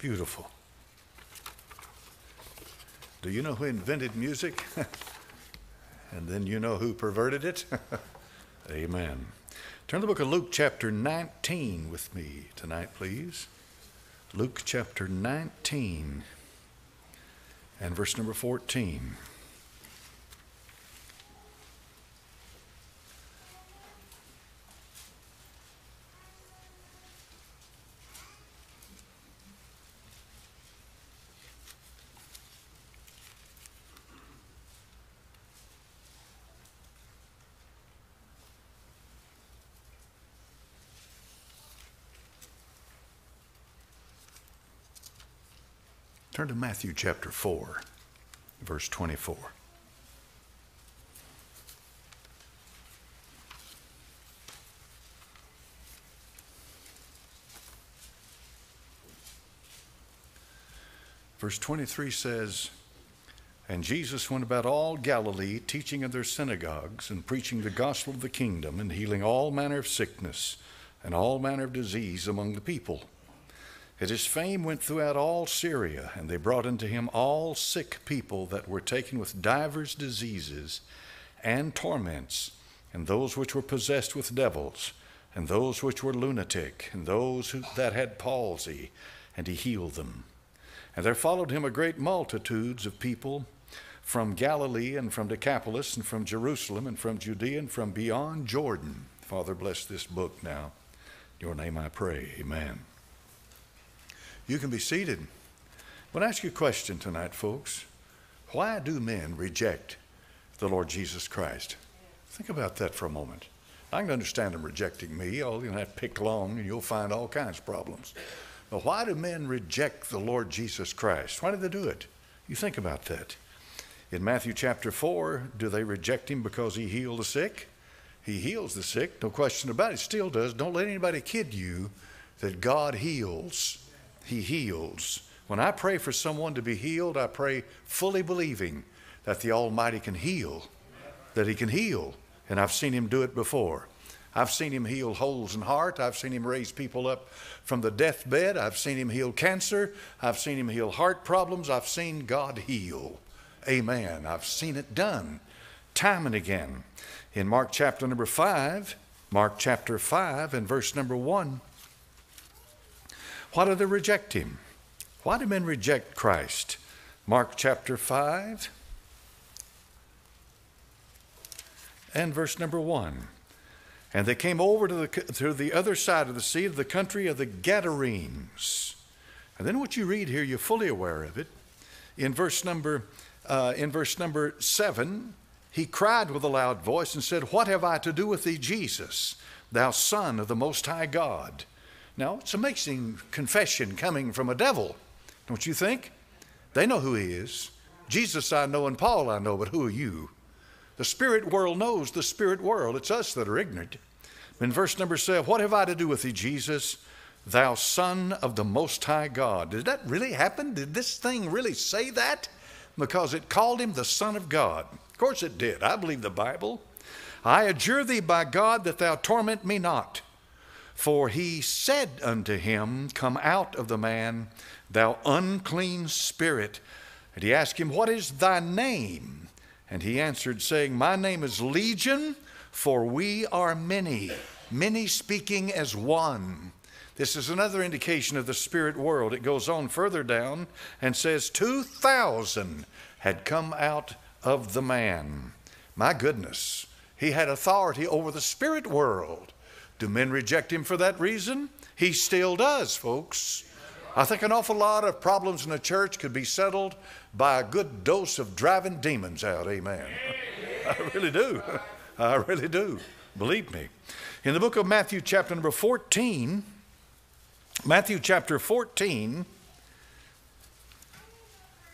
Beautiful. Do you know who invented music? and then you know who perverted it? Amen. Turn to the book of Luke, chapter 19, with me tonight, please. Luke, chapter 19, and verse number 14. Turn to Matthew chapter 4, verse 24. Verse 23 says, And Jesus went about all Galilee, teaching in their synagogues, and preaching the gospel of the kingdom, and healing all manner of sickness and all manner of disease among the people. And his fame went throughout all Syria, and they brought unto him all sick people that were taken with divers diseases and torments, and those which were possessed with devils, and those which were lunatic, and those who, that had palsy, and he healed them. And there followed him a great multitudes of people from Galilee, and from Decapolis, and from Jerusalem, and from Judea, and from beyond Jordan. Father, bless this book now. In your name I pray. Amen. You can be seated. I But I ask you a question tonight, folks. Why do men reject the Lord Jesus Christ? Think about that for a moment. I can understand them rejecting me. All you have to pick long and you'll find all kinds of problems. But why do men reject the Lord Jesus Christ? Why do they do it? You think about that. In Matthew chapter 4, do they reject him because he healed the sick? He heals the sick, no question about it. Still does. Don't let anybody kid you that God heals. He heals. When I pray for someone to be healed, I pray fully believing that the Almighty can heal, that He can heal. And I've seen Him do it before. I've seen Him heal holes in heart. I've seen Him raise people up from the deathbed. I've seen Him heal cancer. I've seen Him heal heart problems. I've seen God heal. Amen. I've seen it done time and again. In Mark chapter number 5, Mark chapter 5 and verse number 1, why do they reject him? Why do men reject Christ? Mark chapter 5 and verse number 1. And they came over to the, to the other side of the sea, to the country of the Gadarenes. And then what you read here, you're fully aware of it. In verse number, uh, in verse number 7, he cried with a loud voice and said, What have I to do with thee, Jesus, thou Son of the Most High God? Now, it's amazing confession coming from a devil, don't you think? They know who he is. Jesus I know and Paul I know, but who are you? The spirit world knows the spirit world. It's us that are ignorant. In verse number seven, what have I to do with thee, Jesus, thou Son of the Most High God? Did that really happen? Did this thing really say that? Because it called him the Son of God. Of course it did. I believe the Bible. I adjure thee by God that thou torment me not. For he said unto him, Come out of the man, thou unclean spirit. And he asked him, What is thy name? And he answered, saying, My name is Legion, for we are many, many speaking as one. This is another indication of the spirit world. It goes on further down and says, 2,000 had come out of the man. My goodness, he had authority over the spirit world. Do men reject him for that reason? He still does, folks. I think an awful lot of problems in the church could be settled by a good dose of driving demons out. Amen. I really do. I really do. Believe me. In the book of Matthew, chapter number 14, Matthew chapter 14,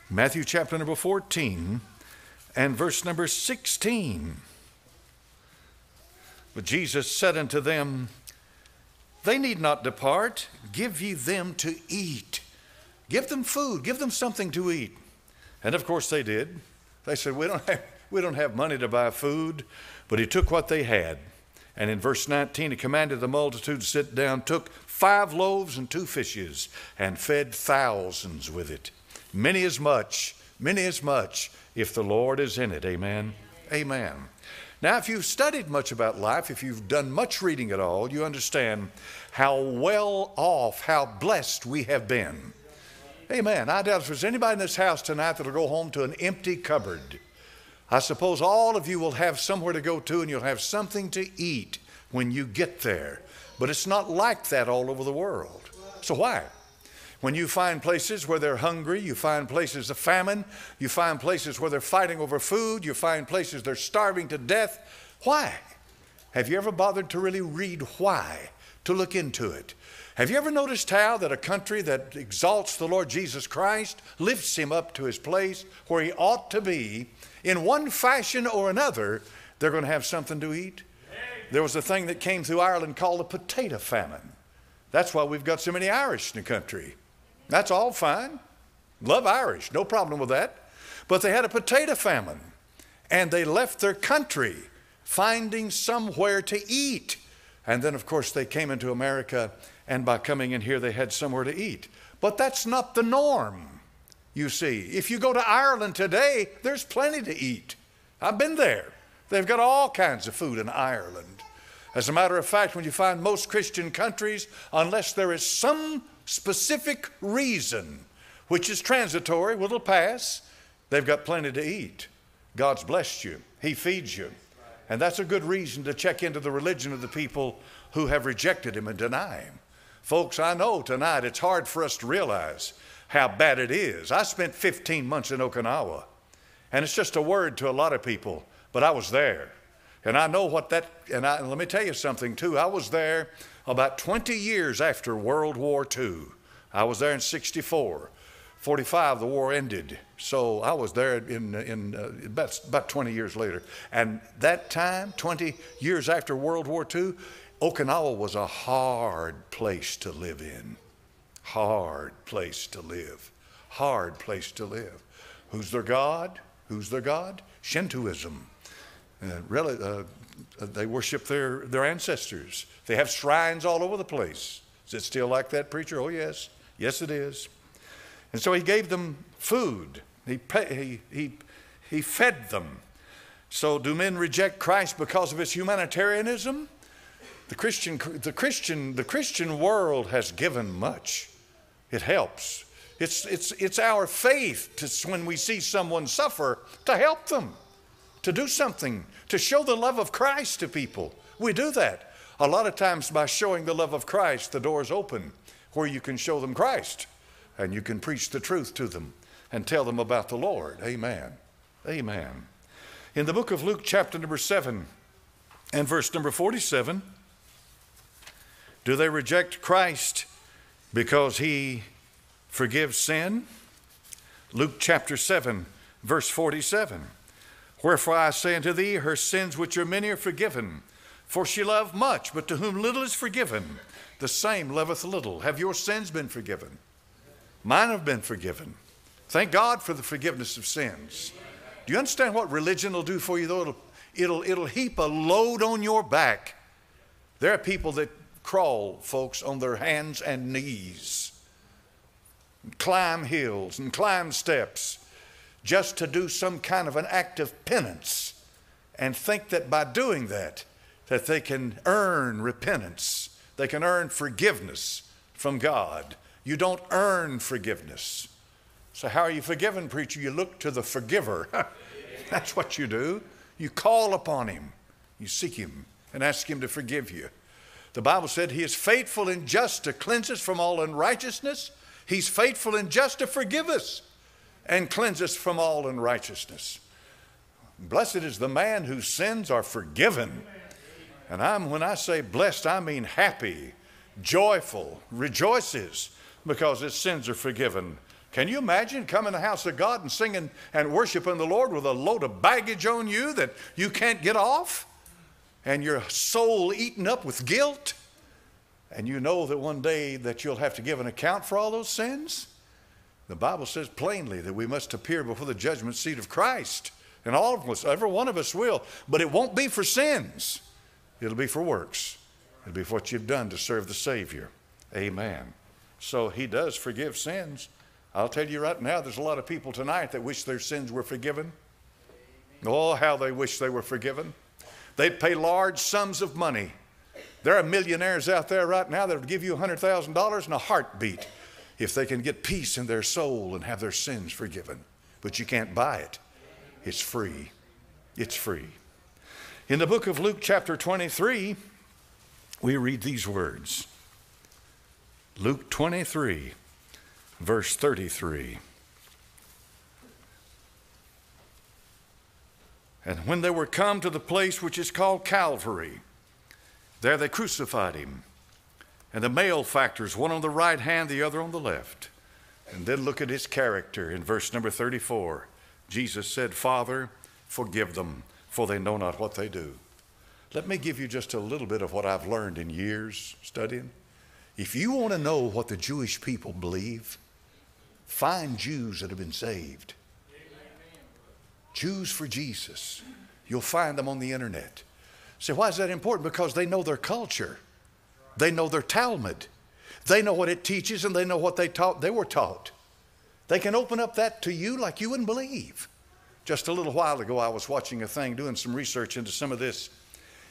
Matthew chapter number 14, and verse number 16. But Jesus said unto them, They need not depart, give ye them to eat. Give them food, give them something to eat. And of course they did. They said, We don't have, we don't have money to buy food. But he took what they had. And in verse 19, he commanded the multitude to sit down, took five loaves and two fishes, and fed thousands with it. Many as much, many as much, if the Lord is in it. Amen. Amen. Now, if you've studied much about life, if you've done much reading at all, you understand how well off, how blessed we have been. Amen. I doubt if there's anybody in this house tonight that'll go home to an empty cupboard. I suppose all of you will have somewhere to go to and you'll have something to eat when you get there. But it's not like that all over the world. So why? When you find places where they're hungry, you find places of famine, you find places where they're fighting over food, you find places they're starving to death. Why? Have you ever bothered to really read why? To look into it? Have you ever noticed how that a country that exalts the Lord Jesus Christ lifts him up to his place where he ought to be, in one fashion or another, they're going to have something to eat? There was a thing that came through Ireland called a potato famine. That's why we've got so many Irish in the country. That's all fine. Love Irish, no problem with that. But they had a potato famine and they left their country finding somewhere to eat. And then, of course, they came into America, and by coming in here, they had somewhere to eat. But that's not the norm, you see. If you go to Ireland today, there's plenty to eat. I've been there. They've got all kinds of food in Ireland. As a matter of fact, when you find most Christian countries, unless there is some specific reason, which is transitory, will pass, they've got plenty to eat. God's blessed you, He feeds you. And that's a good reason to check into the religion of the people who have rejected Him and deny Him. Folks, I know tonight it's hard for us to realize how bad it is. I spent 15 months in Okinawa, and it's just a word to a lot of people, but I was there. And I know what that, and, I, let me tell you something too. I was there about 20 years after World War II. I was there in 64. 45, the war ended. So I was there in, in uh, about, about 20 years later. And that time, 20 years after World War II, Okinawa was a hard place to live in. Hard place to live. Hard place to live. Who's their God? Who's their God? Shintoism. Uh, really, uh, they worship their, their ancestors. They have shrines all over the place. Is it still like that, preacher? Oh, yes. Yes, it is. And so he gave them food, he, he, he, he fed them. So, do men reject Christ because of his humanitarianism? The Christian, the Christian, the Christian world has given much. It helps. It's, it's, it's our faith to, when we see someone suffer to help them, to do something, to show the love of Christ to people. We do that. A lot of times by showing the love of Christ, the doors open where you can show them Christ and you can preach the truth to them and tell them about the Lord. Amen. Amen. In the book of Luke, chapter number 7 and verse number 47, do they reject Christ because he forgives sin? Luke chapter 7, verse 47. Wherefore I say unto thee, her sins which are many are forgiven. For she loved much, but to whom little is forgiven, the same loveth little. Have your sins been forgiven? Mine have been forgiven. Thank God for the forgiveness of sins. Do you understand what religion will do for you, though? It'll, it'll, it'll heap a load on your back. There are people that crawl, folks, on their hands and knees, and climb hills and climb steps just to do some kind of an act of penance and think that by doing that, that they can earn repentance, they can earn forgiveness from God. You don't earn forgiveness. So, how are you forgiven, preacher? You look to the forgiver. That's what you do. You call upon him, you seek him, and ask him to forgive you. The Bible said he is faithful and just to cleanse us from all unrighteousness. He's faithful and just to forgive us and cleanse us from all unrighteousness. Blessed is the man whose sins are forgiven. And I'm, when I say blessed, I mean happy, joyful, rejoices because his sins are forgiven. Can you imagine coming to the house of God and singing and worshiping the Lord with a load of baggage on you that you can't get off? And your soul eaten up with guilt? And you know that one day that you'll have to give an account for all those sins? The Bible says plainly that we must appear before the judgment seat of Christ. And all of us, every one of us will. But it won't be for sins, it'll be for works. It'll be for what you've done to serve the Savior. Amen. So he does forgive sins. I'll tell you right now, there's a lot of people tonight that wish their sins were forgiven. Oh, how they wish they were forgiven. They'd pay large sums of money. There are millionaires out there right now that would give you $100,000 in a heartbeat if they can get peace in their soul and have their sins forgiven. But you can't buy it, it's free. It's free. In the book of Luke, chapter 23, we read these words Luke 23, verse 33. And when they were come to the place which is called Calvary, there they crucified him, and the malefactors, one on the right hand, the other on the left. And then look at his character in verse number 34. Jesus said, Father, forgive them, for they know not what they do. Let me give you just a little bit of what I've learned in years studying. If you want to know what the Jewish people believe, find Jews that have been saved. Jews for Jesus. You'll find them on the internet. So, why is that important? Because they know their culture, they know their Talmud, they know what it teaches, and they know what they taught. They were taught. They can open up that to you like you wouldn't believe. Just a little while ago, I was watching a thing, doing some research into some of this,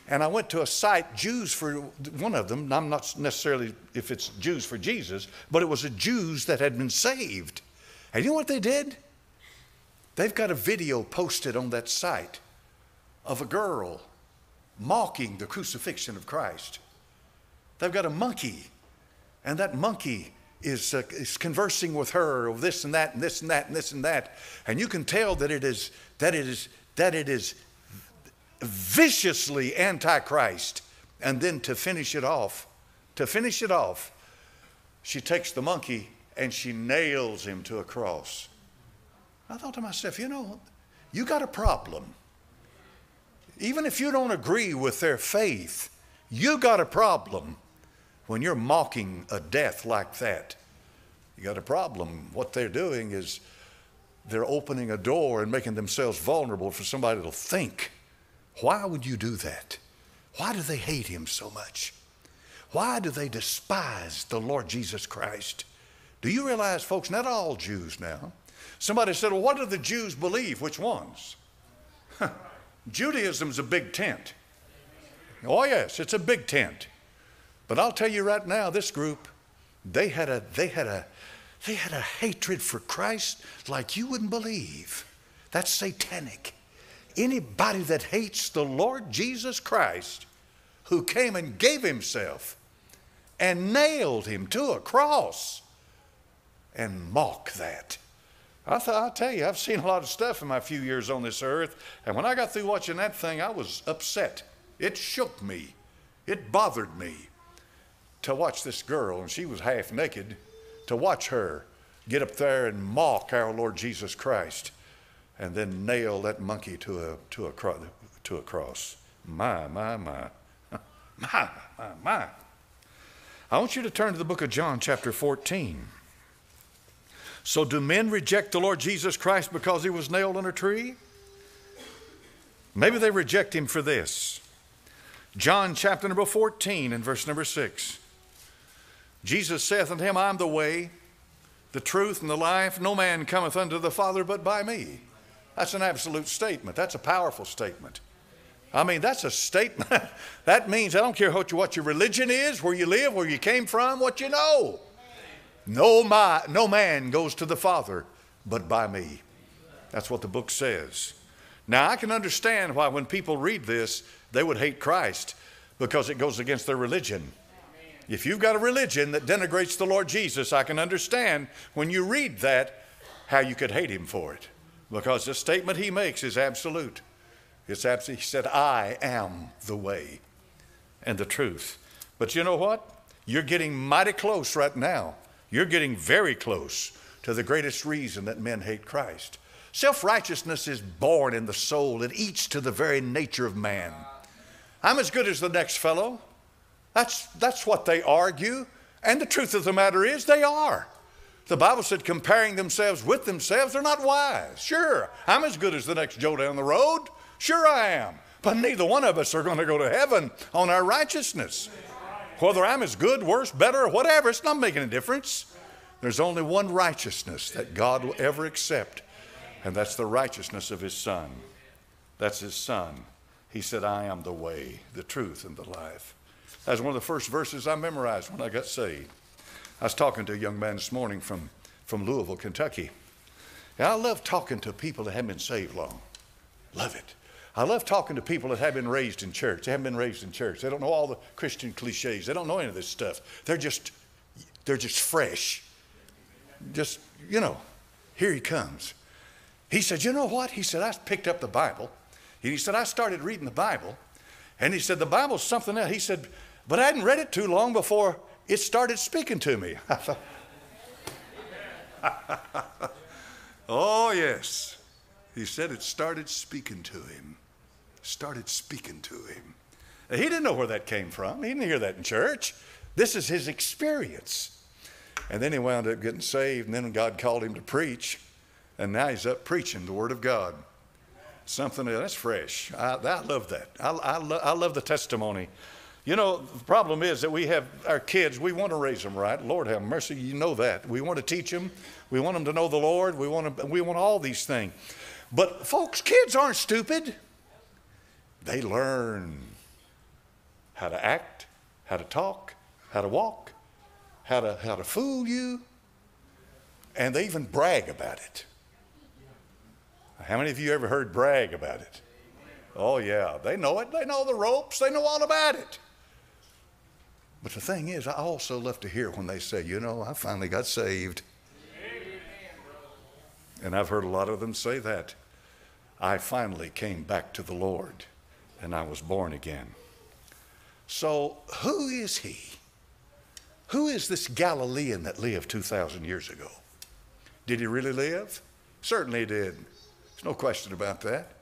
and I went to a site, Jews for one of them. I'm not necessarily if it's Jews for Jesus, but it was a Jews that had been saved. And you know what they did? They've got a video posted on that site of a girl mocking the crucifixion of Christ. They've got a monkey, and that monkey is, uh, is conversing with her of this and that and this and that and this and that. And you can tell that it is, that it is, that it is viciously antichrist. And then to finish it off, to finish it off, she takes the monkey and she nails him to a cross. I thought to myself, you know, you got a problem. Even if you don't agree with their faith, you got a problem when you're mocking a death like that. You got a problem. What they're doing is they're opening a door and making themselves vulnerable for somebody to think. Why would you do that? Why do they hate him so much? Why do they despise the Lord Jesus Christ? Do you realize, folks, not all Jews now, Somebody said, Well, what do the Jews believe? Which ones? Judaism's a big tent. Oh, yes, it's a big tent. But I'll tell you right now, this group, they had a, they had a, they had a hatred for Christ like you wouldn't believe. That's satanic. Anybody that hates the Lord Jesus Christ, who came and gave himself and nailed him to a cross, and mock that I, th- I tell you, I've seen a lot of stuff in my few years on this earth, and when I got through watching that thing, I was upset. It shook me, it bothered me to watch this girl, and she was half naked, to watch her get up there and mock our Lord Jesus Christ and then nail that monkey to a, to a, cro- to a cross. My, my, my. my, my, my. I want you to turn to the book of John, chapter 14. So, do men reject the Lord Jesus Christ because he was nailed on a tree? Maybe they reject him for this. John chapter number 14 and verse number 6. Jesus saith unto him, I am the way, the truth, and the life. No man cometh unto the Father but by me. That's an absolute statement. That's a powerful statement. I mean, that's a statement. that means I don't care what, what your religion is, where you live, where you came from, what you know. No, my, no man goes to the Father but by me. That's what the book says. Now, I can understand why when people read this, they would hate Christ because it goes against their religion. If you've got a religion that denigrates the Lord Jesus, I can understand when you read that how you could hate him for it. Because the statement he makes is absolute. It's absolute. He said, I am the way and the truth. But you know what? You're getting mighty close right now you're getting very close to the greatest reason that men hate Christ. Self righteousness is born in the soul, it eats to the very nature of man. I'm as good as the next fellow. That's, that's what they argue. And the truth of the matter is, they are. The Bible said, comparing themselves with themselves, they're not wise. Sure, I'm as good as the next Joe down the road. Sure, I am. But neither one of us are going to go to heaven on our righteousness. Whether I'm as good, worse, better, or whatever, it's not making a difference. There's only one righteousness that God will ever accept, and that's the righteousness of His Son. That's His Son. He said, I am the way, the truth, and the life. That's one of the first verses I memorized when I got saved. I was talking to a young man this morning from, from Louisville, Kentucky. And I love talking to people that haven't been saved long. Love it. I love talking to people that haven't been raised in church. They haven't been raised in church. They don't know all the Christian cliches. They don't know any of this stuff. They're just, they're just fresh. Just, you know, here he comes. He said, You know what? He said, I picked up the Bible. And he said, I started reading the Bible. And he said, The Bible's something else. He said, But I hadn't read it too long before it started speaking to me. Oh, yes. He said it started speaking to him. Started speaking to him. He didn't know where that came from. He didn't hear that in church. This is his experience. And then he wound up getting saved, and then God called him to preach, and now he's up preaching the Word of God. Something that's fresh. I, I love that. I, I, lo- I love the testimony. You know, the problem is that we have our kids, we want to raise them right. Lord have mercy, you know that. We want to teach them. We want them to know the Lord. We want, to, we want all these things. But, folks, kids aren't stupid. They learn how to act, how to talk, how to walk, how to, how to fool you, and they even brag about it. How many of you ever heard brag about it? Oh, yeah, they know it. They know the ropes. They know all about it. But the thing is, I also love to hear when they say, you know, I finally got saved. And I've heard a lot of them say that. I finally came back to the Lord and I was born again. So, who is he? Who is this Galilean that lived 2,000 years ago? Did he really live? Certainly he did. There's no question about that.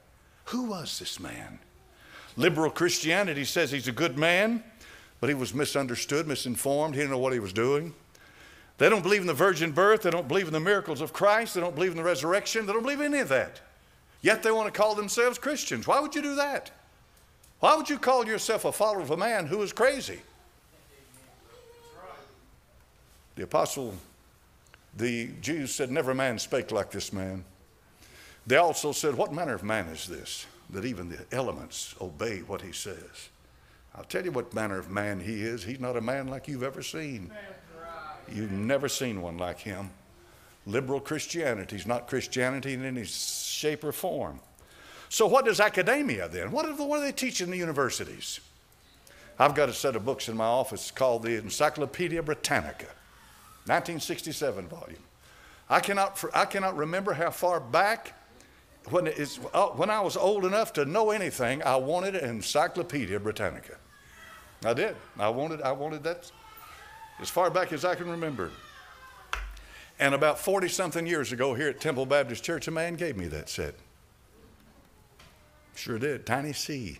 Who was this man? Liberal Christianity says he's a good man, but he was misunderstood, misinformed. He didn't know what he was doing. They don't believe in the virgin birth. They don't believe in the miracles of Christ. They don't believe in the resurrection. They don't believe in any of that. Yet they want to call themselves Christians. Why would you do that? Why would you call yourself a follower of a man who is crazy? The apostle, the Jews said, Never man spake like this man. They also said, What manner of man is this, that even the elements obey what he says? I'll tell you what manner of man he is. He's not a man like you've ever seen. You've never seen one like him. Liberal Christianity is not Christianity in any shape or form. So, what is academia then? What, are, what they teaching in the universities? I've got a set of books in my office called the Encyclopedia Britannica, 1967 volume. I cannot, I cannot remember how far back when, uh, when I was old enough to know anything, I wanted an Encyclopedia Britannica. I did. I wanted, I wanted that as far back as I can remember. And about 40 something years ago here at Temple Baptist Church, a man gave me that set. Sure did. Tiny C.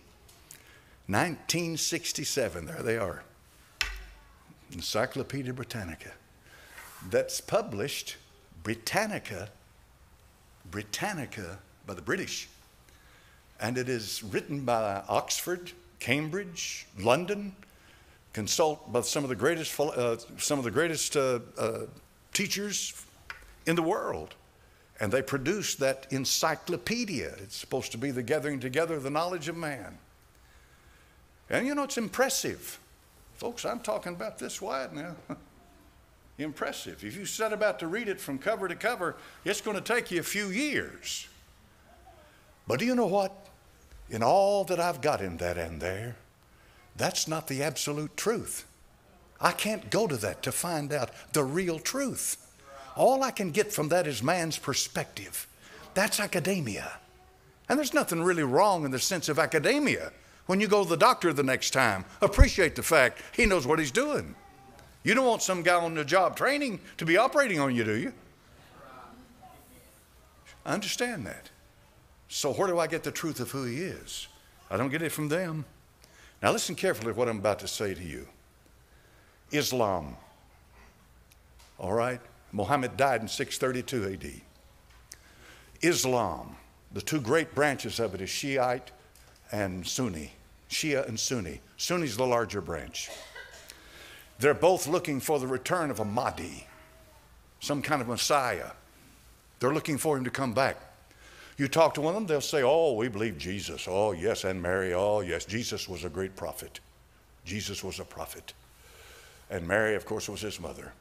1967. There they are. Encyclopedia Britannica. That's published, Britannica, Britannica by the British. And it is written by Oxford, Cambridge, London, consult by some of the greatest, uh, some of the greatest uh, uh, teachers in the world. And they produced that encyclopedia. It's supposed to be the gathering together of the knowledge of man. And you know, it's impressive. Folks, I'm talking about this wide now. impressive. If you set about to read it from cover to cover, it's going to take you a few years. But do you know what? In all that I've got in that and there, that's not the absolute truth. I can't go to that to find out the real truth. All I can get from that is man's perspective. That's academia. And there's nothing really wrong in the sense of academia. When you go to the doctor the next time, appreciate the fact he knows what he's doing. You don't want some guy on the job training to be operating on you, do you? I understand that. So, where do I get the truth of who he is? I don't get it from them. Now, listen carefully to what I'm about to say to you Islam. All right? Muhammad died in 632 AD. Islam, the two great branches of it is Shiite and Sunni. Shia and Sunni. Sunni's the larger branch. They're both looking for the return of a Mahdi, some kind of Messiah. They're looking for him to come back. You talk to one of them, they'll say, Oh, we believe Jesus. Oh, yes, and Mary. Oh, yes, Jesus was a great prophet. Jesus was a prophet. And Mary, of course, was his mother.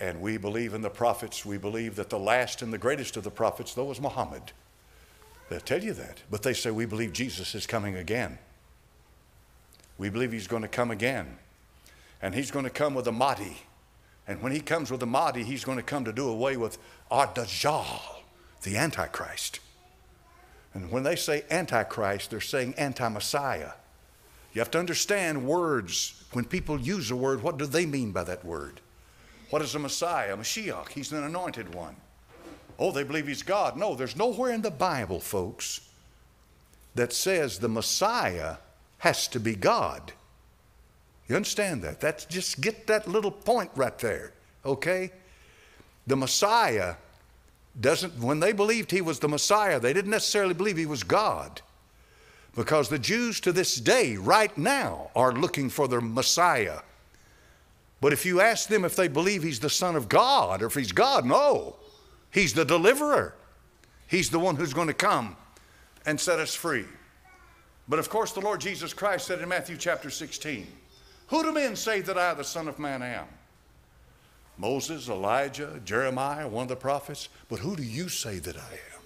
And we believe in the prophets. We believe that the last and the greatest of the prophets, though, was Muhammad. They'll tell you that. But they say, We believe Jesus is coming again. We believe he's going to come again. And he's going to come with a Mahdi. And when he comes with a Mahdi, he's going to come to do away with Ad-Dajjal, the Antichrist. And when they say Antichrist, they're saying anti-Messiah. You have to understand words. When people use a word, what do they mean by that word? What is a Messiah? A Mashiach. He's an anointed one. Oh, they believe he's God. No, there's nowhere in the Bible, folks, that says the Messiah has to be God. You understand that? That's just get that little point right there, okay? The Messiah doesn't, when they believed he was the Messiah, they didn't necessarily believe he was God. Because the Jews to this day, right now, are looking for their Messiah. But if you ask them if they believe he's the Son of God or if he's God, no. He's the deliverer. He's the one who's going to come and set us free. But of course, the Lord Jesus Christ said in Matthew chapter 16, Who do men say that I, the Son of Man, am? Moses, Elijah, Jeremiah, one of the prophets. But who do you say that I am?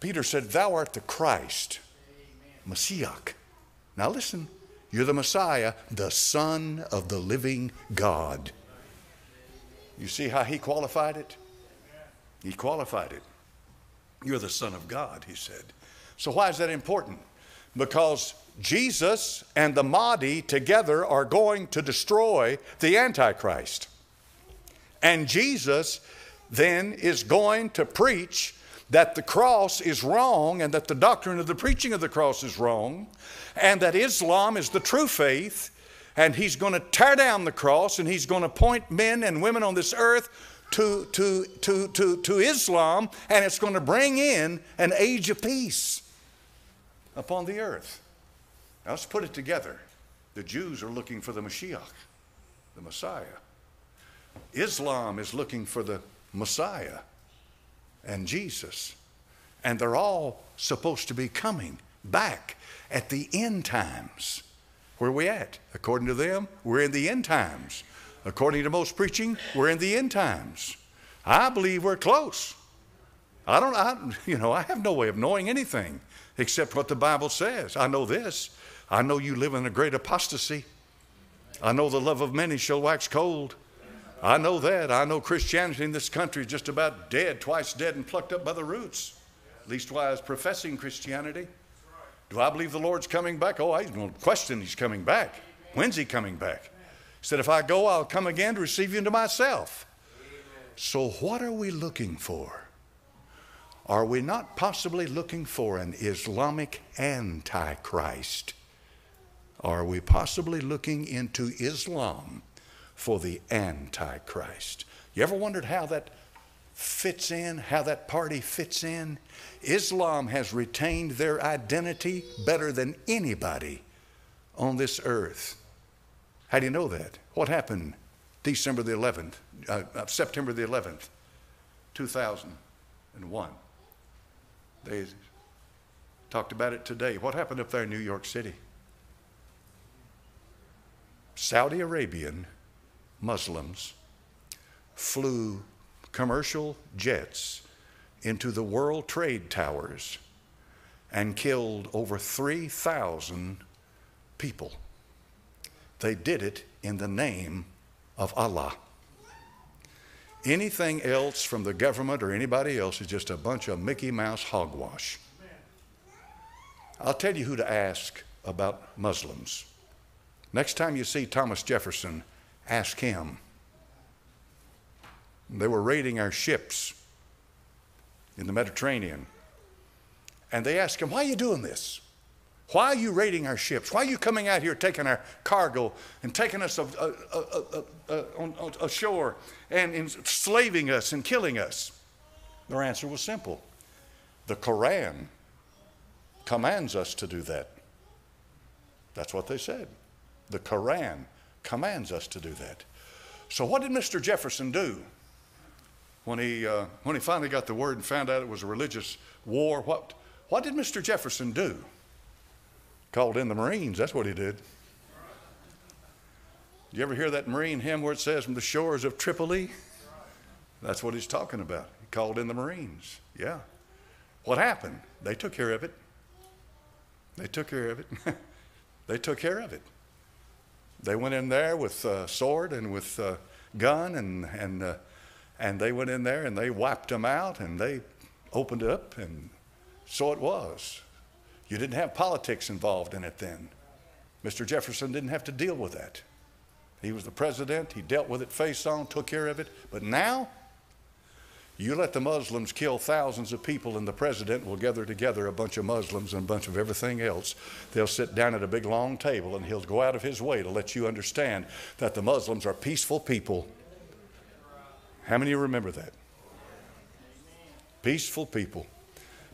Peter said, Thou art the Christ, Messiah. Now listen, you're the Messiah, the Son of the living God. You see how he qualified it? He qualified it. You're the Son of God, he said. So, why is that important? Because Jesus and the Mahdi together are going to destroy the Antichrist. And Jesus then is going to preach that the cross is wrong and that the doctrine of the preaching of the cross is wrong and that Islam is the true faith and he's going to tear down the cross and he's going to point men and women on this earth to, to, to, to, to Islam and it's going to bring in an age of peace upon the earth. Now let's put it together. The Jews are looking for the Mashiach, the Messiah. Islam is looking for the Messiah and Jesus. And they're all supposed to be coming back at the end times. Where are we at? According to them, we're in the end times. According to most preaching, we're in the end times. I believe we're close. I don't, I, you know, I have no way of knowing anything except what the Bible says. I know this. I know you live in a great apostasy. I know the love of many shall wax cold. I know that. I know Christianity in this country is just about dead, twice dead and plucked up by the roots. Leastwise, professing Christianity. Do I believe the Lord's coming back? Oh, I don't question he's coming back. When's he coming back? He said, If I go, I'll come again to receive you into myself. So, what are we looking for? Are we not possibly looking for an Islamic antichrist? Are we possibly looking into Islam for the antichrist? You ever wondered how that fits in, how that party fits in? Islam has retained their identity better than anybody on this earth. How do you know that? What happened December the 11th, uh, uh, September the 11th, 2001? They talked about it today. What happened up there in New York City? Saudi Arabian Muslims flew commercial jets into the World Trade Towers and killed over 3,000 people. They did it in the name of Allah. Anything else from the government or anybody else is just a bunch of Mickey Mouse hogwash. I'll tell you who to ask about Muslims. Next time you see Thomas Jefferson, ask him. They were raiding our ships in the Mediterranean. And they asked him, Why are you doing this? Why are you raiding our ships? Why are you coming out here taking our cargo and taking us uh, uh, uh, ashore and enslaving us and killing us? Their answer was simple the Koran commands us to do that. That's what they said. The Koran commands us to do that. So, what did Mr. Jefferson do when he, uh, when he finally got the word and found out it was a religious war? What, what did Mr. Jefferson do? Called in the Marines, that's what he did. You ever hear that Marine hymn where it says, From the shores of Tripoli? That's what he's talking about. He called in the Marines. Yeah. What happened? They took care of it. They took care of it. they took care of it. They went in there with a sword and with a gun, and, and, uh, and they went in there and they wiped them out and they opened it up, and so it was. You didn't have politics involved in it then. Mr. Jefferson didn't have to deal with that. He was the president, he dealt with it face on, took care of it. But now, you let the Muslims kill thousands of people, and the president will gather together a bunch of Muslims and a bunch of everything else. They'll sit down at a big long table, and he'll go out of his way to let you understand that the Muslims are peaceful people. How many remember that? Peaceful people.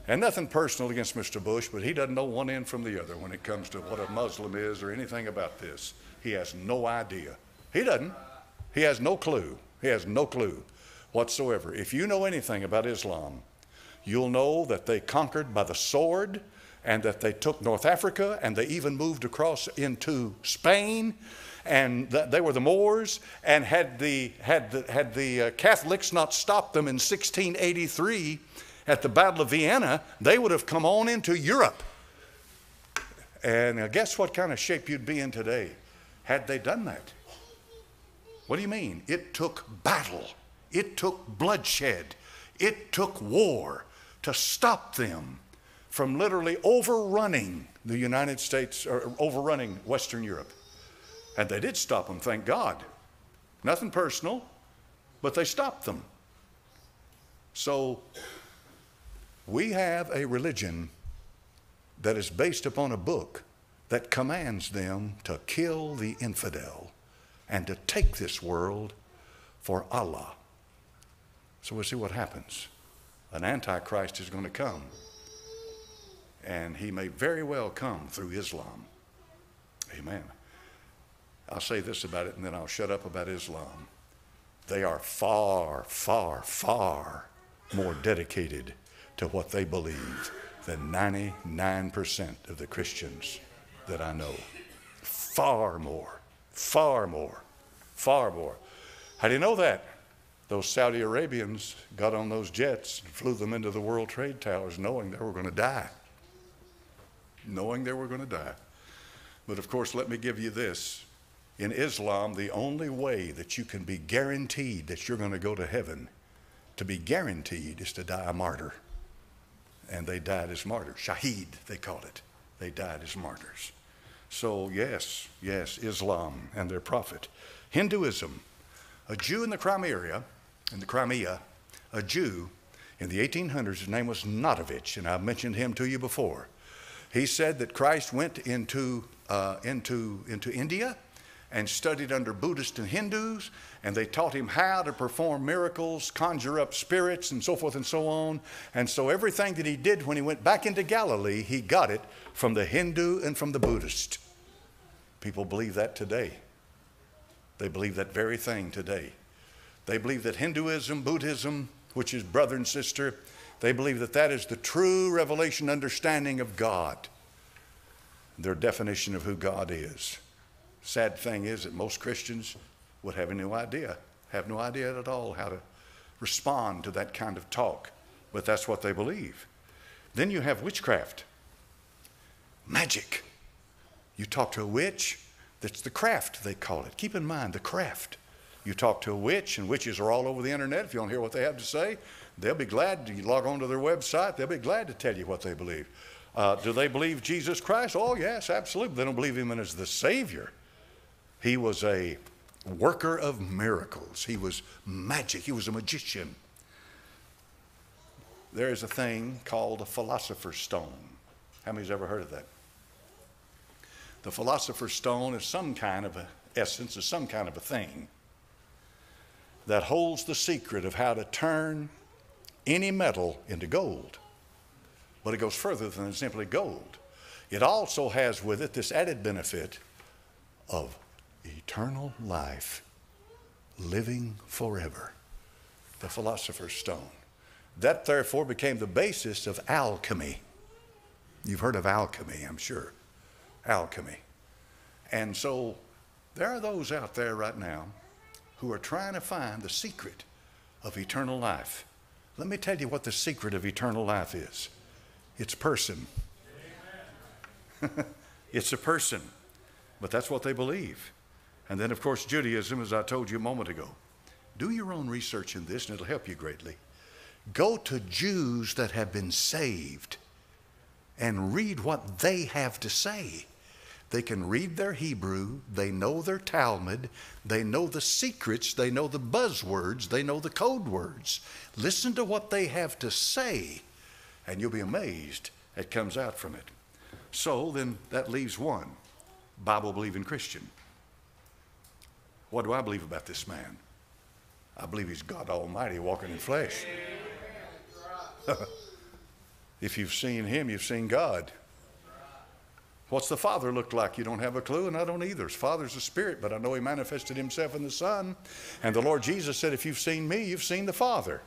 And nothing personal against Mr. Bush, but he doesn't know one end from the other when it comes to what a Muslim is or anything about this. He has no idea. He doesn't. He has no clue. He has no clue whatsoever. If you know anything about Islam, you'll know that they conquered by the sword and that they took North Africa and they even moved across into Spain and they were the Moors and had the, had the, had the uh, Catholics not stopped them in 1683 at the Battle of Vienna, they would have come on into Europe. And uh, guess what kind of shape you'd be in today had they done that? What do you mean? It took battle it took bloodshed, it took war to stop them from literally overrunning the United States or overrunning Western Europe. And they did stop them, thank God. Nothing personal, but they stopped them. So we have a religion that is based upon a book that commands them to kill the infidel and to take this world for Allah. So we'll see what happens. An antichrist is going to come. And he may very well come through Islam. Amen. I'll say this about it and then I'll shut up about Islam. They are far, far, far more dedicated to what they believe than 99% of the Christians that I know. Far more, far more, far more. How do you know that? Those Saudi Arabians got on those jets and flew them into the World Trade Towers knowing they were going to die. Knowing they were going to die. But of course, let me give you this. In Islam, the only way that you can be guaranteed that you're going to go to heaven, to be guaranteed, is to die a martyr. And they died as martyrs. Shaheed, they called it. They died as martyrs. So, yes, yes, Islam and their prophet. Hinduism, a Jew in the Crimea in the Crimea, a Jew in the 1800s. His name was Notovich, and I've mentioned him to you before. He said that Christ went into, uh, into, into India and studied under Buddhists and Hindus, and they taught him how to perform miracles, conjure up spirits, and so forth and so on. And so everything that he did when he went back into Galilee, he got it from the Hindu and from the Buddhist. People believe that today. They believe that very thing today. They believe that Hinduism, Buddhism, which is brother and sister, they believe that that is the true revelation understanding of God, their definition of who God is. Sad thing is that most Christians would have no idea, have no idea at all how to respond to that kind of talk, but that's what they believe. Then you have witchcraft, magic. You talk to a witch, that's the craft, they call it. Keep in mind the craft. You talk to a witch, and witches are all over the internet. If you want to hear what they have to say, they'll be glad to log on to their website. They'll be glad to tell you what they believe. Uh, do they believe Jesus Christ? Oh, yes, absolutely. They don't believe him as the Savior. He was a worker of miracles, he was magic, he was a magician. There is a thing called a philosopher's stone. How many's ever heard of that? The philosopher's stone is some kind of a essence, is some kind of a thing that holds the secret of how to turn any metal into gold. But it goes further than simply gold. It also has with it this added benefit of eternal life, living forever. The philosopher's stone. That therefore became the basis of alchemy. You've heard of alchemy, I'm sure. Alchemy. And so there are those out there right now who are trying to find the secret of eternal life. Let me tell you what the secret of eternal life is it's person. it's a person. But that's what they believe. And then, of course, Judaism, as I told you a moment ago. Do your own research in this, and it'll help you greatly. Go to Jews that have been saved and read what they have to say. They can read their Hebrew, they know their Talmud, they know the secrets, they know the buzzwords, they know the code words. Listen to what they have to say, and you'll be amazed it comes out from it. So then that leaves one Bible believing Christian. What do I believe about this man? I believe he's God Almighty walking in flesh. if you've seen him, you've seen God. What's the Father look like? You don't have a clue, and I don't either. His Father's a spirit, but I know He manifested Himself in the Son. And the Lord Jesus said, If you've seen me, you've seen the Father.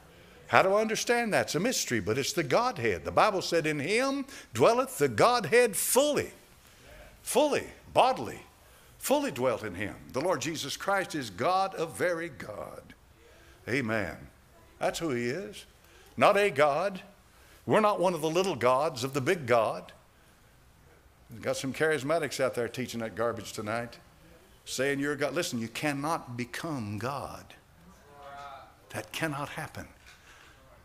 How do I understand that? It's a mystery, but it's the Godhead. The Bible said, In Him dwelleth the Godhead fully, fully, bodily, fully dwelt in Him. The Lord Jesus Christ is God of very God. Amen. That's who He is. Not a God. We're not one of the little gods of the big God. Got some charismatics out there teaching that garbage tonight, saying you're God. Listen, you cannot become God. That cannot happen.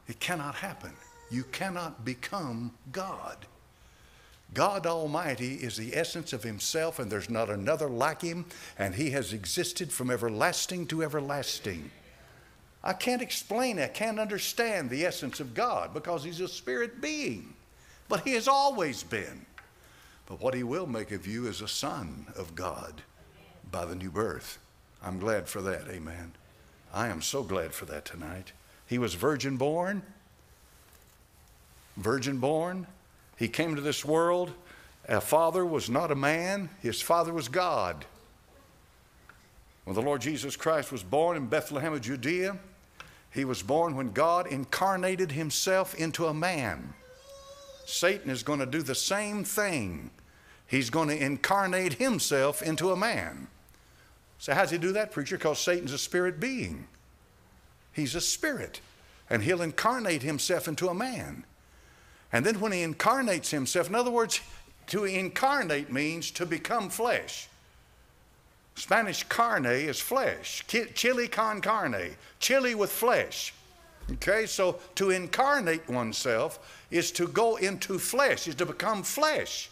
It cannot happen. You cannot become God. God Almighty is the essence of Himself, and there's not another like Him, and He has existed from everlasting to everlasting. I can't explain, I can't understand the essence of God because He's a spirit being, but He has always been. But what he will make of you is a son of God by the new birth. I'm glad for that. Amen. I am so glad for that tonight. He was virgin born. Virgin born. He came to this world. A father was not a man, his father was God. When the Lord Jesus Christ was born in Bethlehem of Judea, he was born when God incarnated himself into a man. Satan is going to do the same thing. He's going to incarnate himself into a man. So, how's he do that, preacher? Because Satan's a spirit being. He's a spirit, and he'll incarnate himself into a man. And then, when he incarnates himself, in other words, to incarnate means to become flesh. Spanish carne is flesh. Chili con carne, chili with flesh. Okay, so to incarnate oneself is to go into flesh, is to become flesh.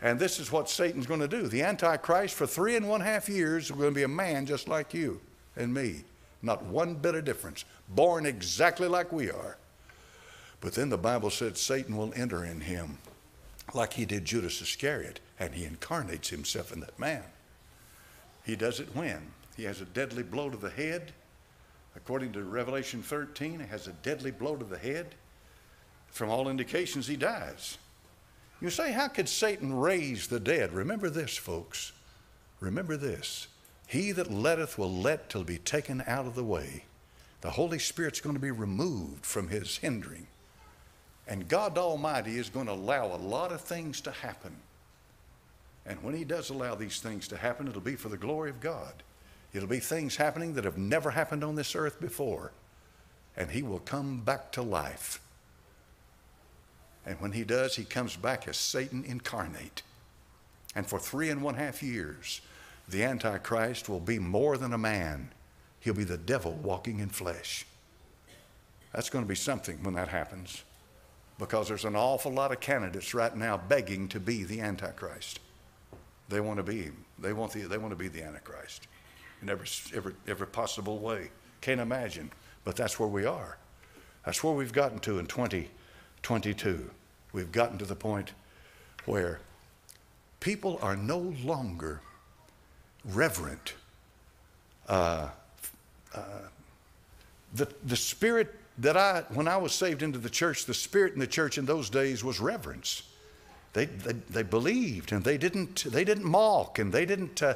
And this is what Satan's going to do. The Antichrist, for three and one half years, is going to be a man just like you and me. Not one bit of difference. Born exactly like we are. But then the Bible said Satan will enter in him like he did Judas Iscariot, and he incarnates himself in that man. He does it when? He has a deadly blow to the head According to Revelation 13, he has a deadly blow to the head. From all indications, he dies. You say, how could Satan raise the dead? Remember this, folks. Remember this. He that letteth will let till be taken out of the way. The Holy Spirit's going to be removed from his hindering. And God Almighty is going to allow a lot of things to happen. And when He does allow these things to happen, it'll be for the glory of God. It'll be things happening that have never happened on this earth before. And he will come back to life. And when he does, he comes back as Satan incarnate. And for three and one half years, the Antichrist will be more than a man. He'll be the devil walking in flesh. That's going to be something when that happens because there's an awful lot of candidates right now begging to be the Antichrist. They want to be. They want, the, they want to be the Antichrist in every, every, every possible way. Can't imagine, but that's where we are. That's where we've gotten to in 2022. We've gotten to the point where people are no longer reverent. Uh, uh, the, the spirit that I, when I was saved into the church, the spirit in the church in those days was reverence. They, they, they believed and they didn't, they didn't mock and they didn't, uh,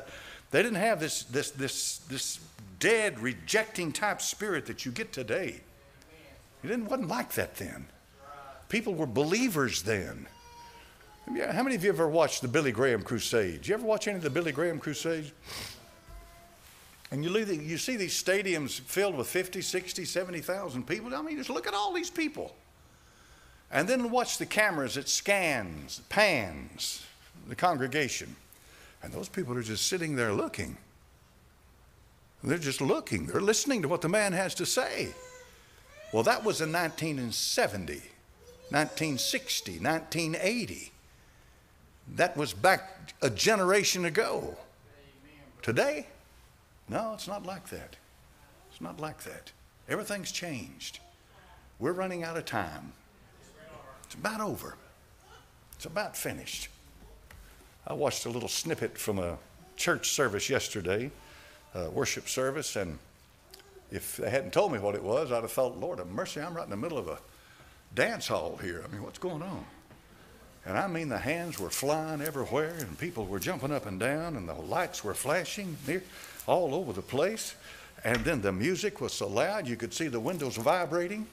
They didn't have this, this, this, this dead, rejecting type spirit that you get today. It didn't, wasn't like that then. People were believers then. How many of you ever watched the Billy Graham Crusades? You ever watch any of the Billy Graham Crusades? And you, leave, you see these stadiums filled with 50, 60, 70,000 people. I mean, just look at all these people. And then watch the cameras, it scans, pans the congregation. And those people are just sitting there looking. They're just looking. They're listening to what the man has to say. Well, that was in 1970, 1960, 1980. That was back a generation ago. Today, no, it's not like that. It's not like that. Everything's changed. We're running out of time. It's about over. It's about finished. I watched a little snippet from a church service yesterday, a worship service, and if they hadn't told me what it was, I'd have thought, Lord of mercy, I'm right in the middle of a dance hall here. I mean, what's going on? And I mean, the hands were flying everywhere, and people were jumping up and down, and the lights were flashing near, all over the place. And then the music was so loud, you could see the windows vibrating,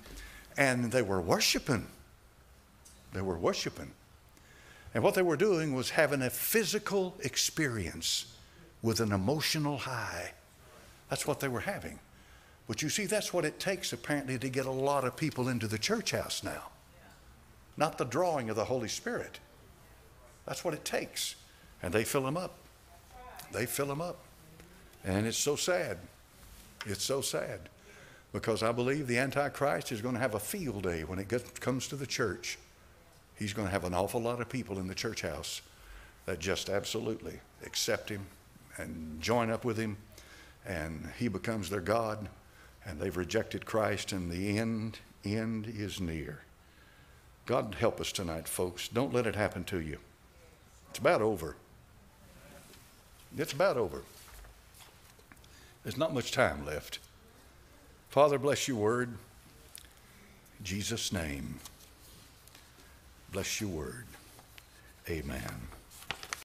and they were worshiping. They were worshiping. And what they were doing was having a physical experience with an emotional high. That's what they were having. But you see, that's what it takes apparently to get a lot of people into the church house now. Not the drawing of the Holy Spirit. That's what it takes. And they fill them up. They fill them up. And it's so sad. It's so sad. Because I believe the Antichrist is going to have a field day when it gets, comes to the church he's going to have an awful lot of people in the church house that just absolutely accept him and join up with him, and he becomes their God, and they've rejected Christ, and the end, end is near. God help us tonight, folks. Don't let it happen to you. It's about over. It's about over. There's not much time left. Father, bless your word. In Jesus' name. Bless your word. Amen.